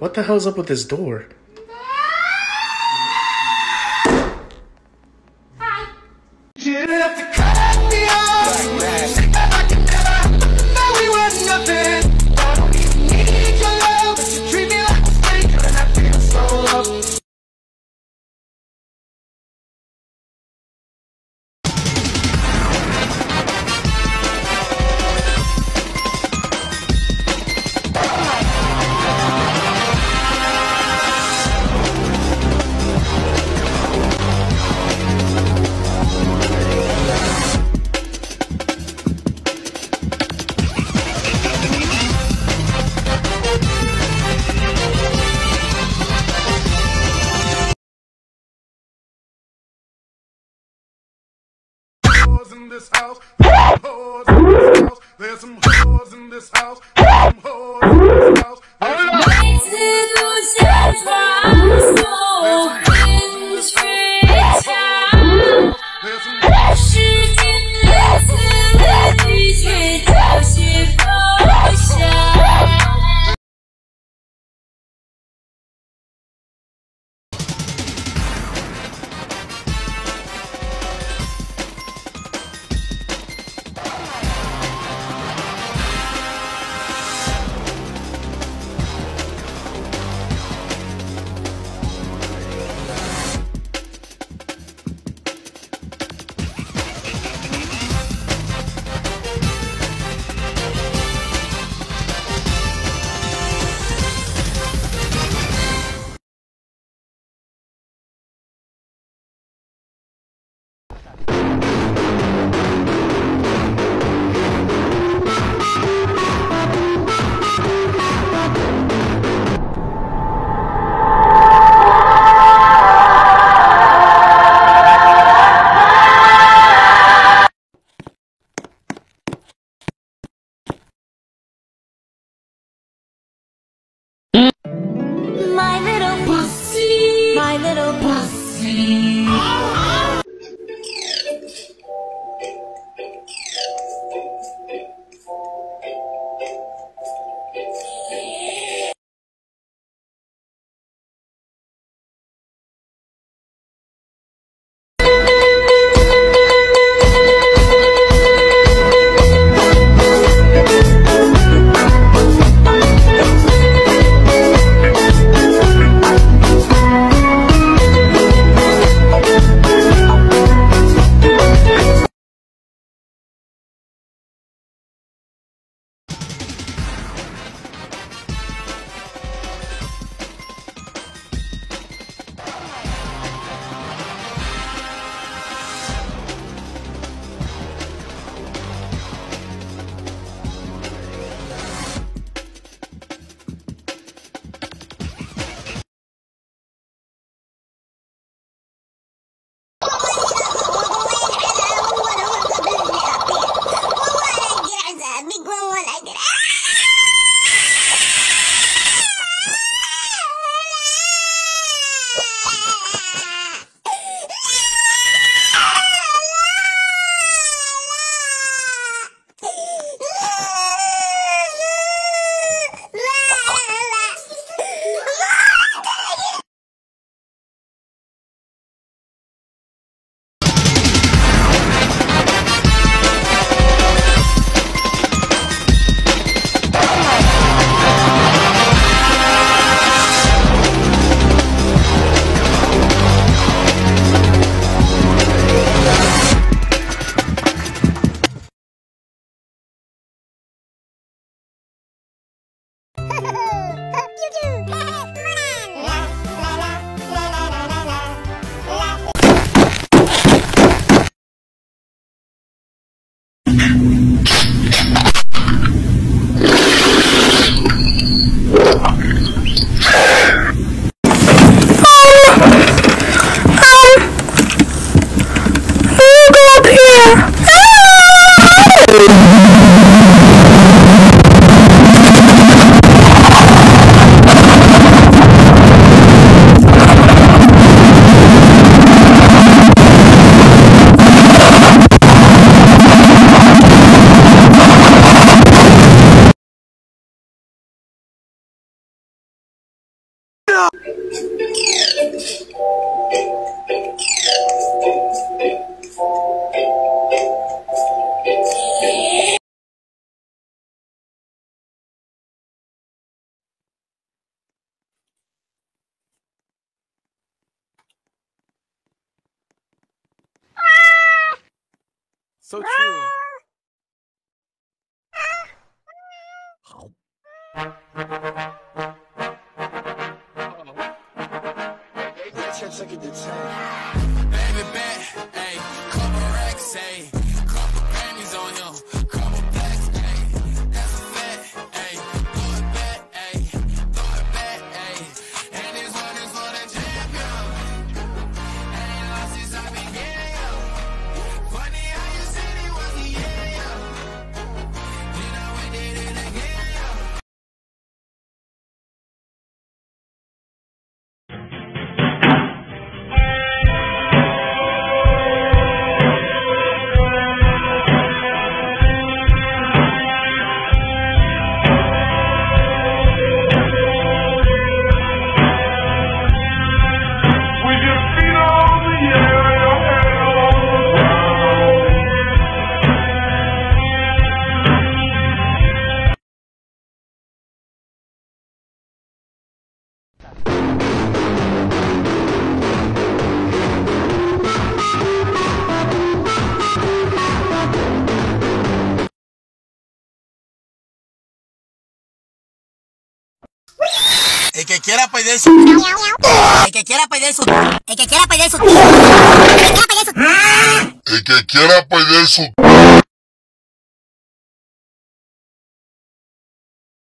What the hell's up with this door? whores in this house. There's some whores in this house. There's some whores in this house. There's some whores in this house. sleep. So true. Baby bet, El que quiera pedir su El que quiera pedir su. El que quiera pedir su. El que quiera pedir su. El que quiera pedir su